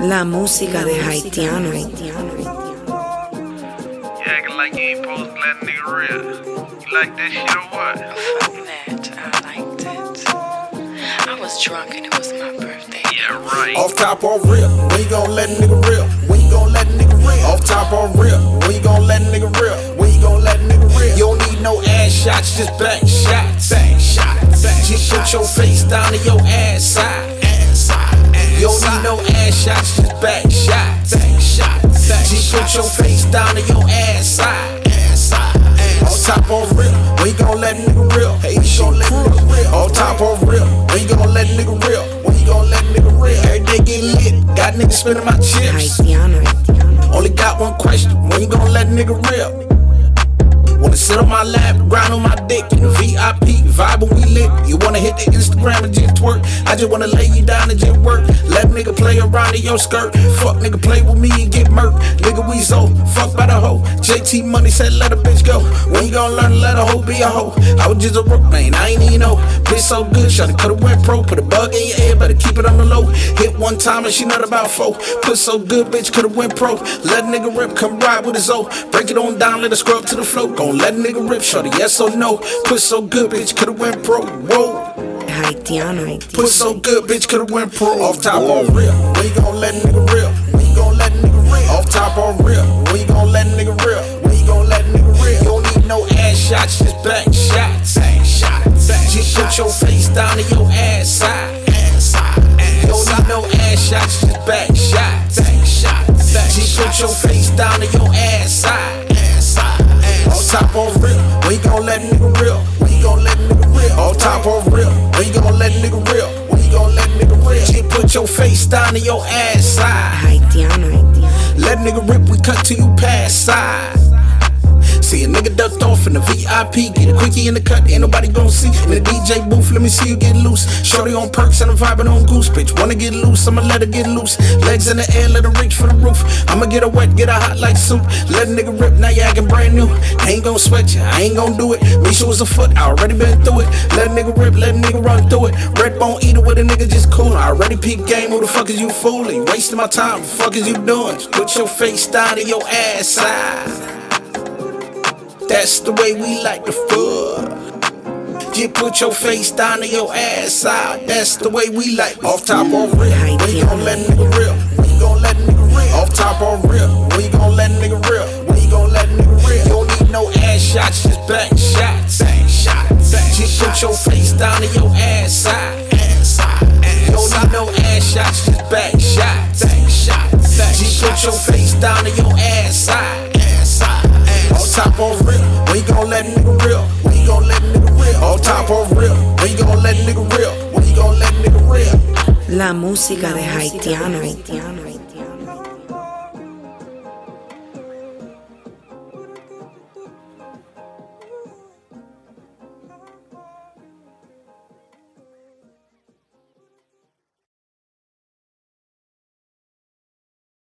La música de haitiano. You acting like you ain't supposed to let nigga real. You like that shit or what? Fuck that. I liked it. I was drunk and it was my birthday. Yeah, right. Off top on real, when you gon' let a nigga real? When you gon' let a nigga real? Off top on real, when you gon' let a nigga real? When you gon' let a nigga real? You don't need no ass shots, just back shots. Back shots. Just put your face down to your ass side. Shots, just back shots. Back shots. Just put your face down to your ass side. Ass side. Ass On top on real, when you gon' let a nigga real? Hey, you gon' let nigga real? On top on real, when you gon' let a nigga real? When you gon' let a nigga real? Every day get lit, got niggas spending my chips. Only got one question, when you gon' let a nigga real? Wanna sit on my lap, grind on my dick in the VIP, vibe when we lit. You wanna hit the Instagram and just twerk? I just wanna lay you down and just work. Let nigga play around in your skirt. Fuck nigga play with me and get murked. Nigga we so fuck by the hoe. JT money said let a bitch go. When you gon' learn to let a hoe be a hoe? I was just a rook man, I ain't even know. Bitch so good, shawty coulda went pro. Put a bug in your ear, better keep it on the low. Hit one time and she not about four. Put so good, bitch coulda went pro. Let nigga rip, come ride with his O. Break it on down, let it scrub to the floor. Gon' let nigga rip, shawty, yes or no? Put so good, bitch coulda went pro. Whoa. Haitiano. Put so good, bitch coulda went pro. Off top on real, when you gon' let nigga real? When you gon' let nigga real? Off top on real, when you gon' let nigga real? When you gon' let nigga real? You don't need no ass shots, just back shots. Back shots. Just put your face down to your ass side. Ass side. You don't need no ass shots, just back shots. Back shots. Just put your face down to your ass side. Ass side. On top on real, when you gon' let nigga real? Top on real, when you gon' let a nigga real? When you gon' let a nigga real? Just put your face down to your ass side. Let a nigga rip, we cut till you pass side. See a nigga ducked off in the VIP, get a quickie in the cut, ain't nobody gon' see. In the DJ booth, let me see you get loose. Shorty on perks and I'm vibing on goose, bitch. Wanna get loose, I'ma let her get loose. Legs in the air, let her reach for the roof. I'ma get her wet, get her hot like soup. Let a nigga rip, now you acting brand new. Ain't gon' sweat you, I ain't gon' do it. Misha was a foot, I already been through it. Let a nigga rip, let a nigga run through it. Red bone eater with a nigga just cool. I already peep game, who the fuck is you fooling? Wasting my time, what the fuck is you doing? Put your face down to your ass side. That's the way we like to fuck. Just put your face down to your ass side. That's the way we like. Off top on real. When you gon' let nigga real? When you gon' let nigga real? Off top on real. When you gon' let nigga? When you gon' let nigga real? Don't need no ass shots, just back shots. Back shots. Just put your face down to your ass side. Ass. You don't need no ass shots, just back shots. Back shots. Just put your face down to your ass side. Top on real, when you gon' let nigga real? When you gon' let nigga real? On top on real, when you gon' let nigga real? When you gon' let nigga real? La música de haitiano.